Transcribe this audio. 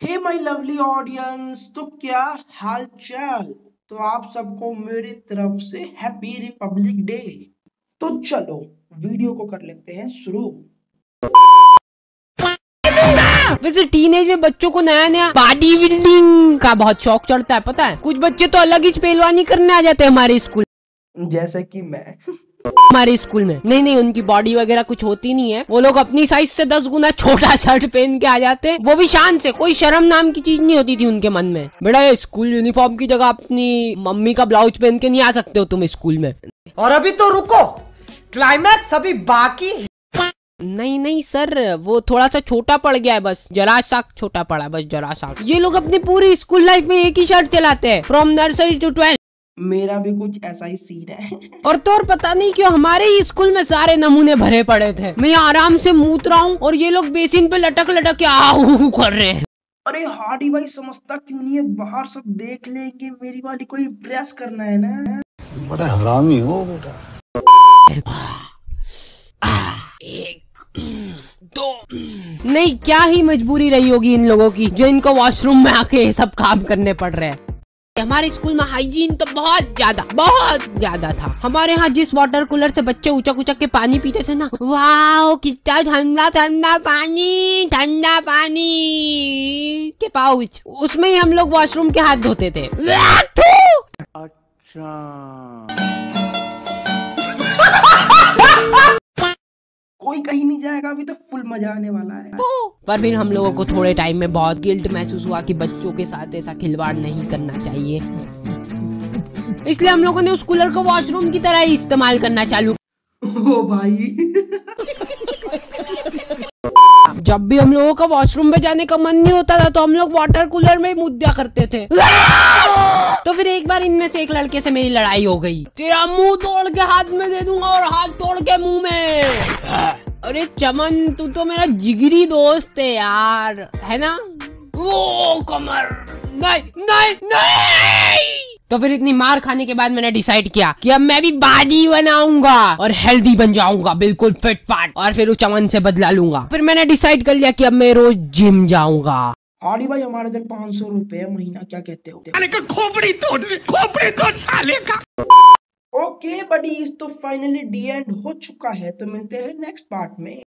Hey my lovely audience तो क्या हाल चाल तो आप सबको मेरी तरफ़ से हैप्पी रिपब्लिक डे तो चलो वीडियो को कर लेते हैं शुरू। वैसे टीनेज में बच्चों को नया नया बॉडी बिल्डिंग का बहुत शौक चढ़ता है पता है? कुछ बच्चे तो अलग ही पहलवानी करने आ जाते हैं हमारे स्कूल जैसे कि मैं। हमारे स्कूल में। नहीं नहीं उनकी बॉडी वगैरह कुछ होती नहीं है। वो लोग अपनी साइज़ से दस गुना छोटा शर्ट पहन के आ जाते हैं। वो भी शान से कोई शर्म नाम की चीज़ नहीं होती थी उनके मन में। बेटा ये स्कूल यूनिफॉर्म की जगह अपनी मम्मी का ब्लाउज पहन के नहीं आ सकते हो तुम स्कूल में। और अभी तो रुको। क्लाइमैक्स अभी बाकी है। नहीं नहीं सर वो थोड़ा सा छोटा पड़ गया है बस। जरा सा छोटा पड़ा है बस जरा सा। ये लोग अपनी पूरी स्कूल लाइफ में एक ही शर्ट चलाते हैं। फ्रॉम नर्सरी टू ट्वेल्थ मेरा भी कुछ ऐसा ही सीन है। और तो और पता नहीं क्यों हमारे ही स्कूल में सारे नमूने भरे पड़े थे। मैं आराम से मूत रहा हूँ और ये लोग बेसिन पे लटक लटक के आहू कर रहे हैं। अरे हार्डी भाई समझता क्यों नहीं है? बाहर सब देख लेंगे मेरी वाली को इम्प्रेस करना है ना। बड़ा हरामी हो बेटा। एक दो। नहीं क्या ही मजबूरी रही होगी इन लोगों की जो इनको वॉशरूम में आके सब काम करने पड़ रहे हैं। हमारे स्कूल में हाइजीन तो बहुत ज़्यादा बहुत ज़्यादा था। हमारे यहाँ जिस वाटर कूलर से बच्चे उचक उचक के पानी पीते थे ना वाह कितना ठंडा ठंडा पानी ठंडा पानी। के पाउच उसमें ही हम लोग वॉशरूम के हाथ धोते थे। कोई कहीं नहीं जाएगा अभी तो फुल मज़ा आने वाला है। पर फिर हम लोगों को थोड़े टाइम में बहुत गिल्ट महसूस हुआ कि बच्चों के साथ ऐसा खिलवाड़ नहीं करना चाहिए। इसलिए हम लोगों ने उस कूलर को वॉशरूम की तरह ही इस्तेमाल करना चालू ओ भाई। जब भी हम लोगों का वॉशरूम में जाने का मन नहीं होता था तो हम लोग वाटर कूलर में ही मुद्दा करते थे। तो फिर एक बार इनमें से एक लड़के से मेरी लड़ाई हो गई। तेरा मुँह तोड़ के हाथ में दे दूँगा और हाथ तोड़ के मुँह में। अरे चमन तू तो मेरा जिगरी दोस्त है यार है ना? ओ कमर। नहीं नहीं नहीं! तो फिर इतनी मार खाने के बाद मैंने डिसाइड किया कि अब मैं भी बॉडी बनाऊँगा और हेल्दी बन जाऊँगा बिल्कुल फिट फाट और फिर उस चमन से बदला लूँगा। फिर मैंने डिसाइड कर लिया कि अब मैं रोज जिम जाऊँगा। हार्डी भाई हमारे इधर पाँच सौ रुपए महीना क्या कहते हो? खोपड़ी तोड़ खोपड़ी तोड़ साले का। ओके तो फाइनली डी एंड हो चुका है तो मिलते हैं नेक्स्ट पार्ट में।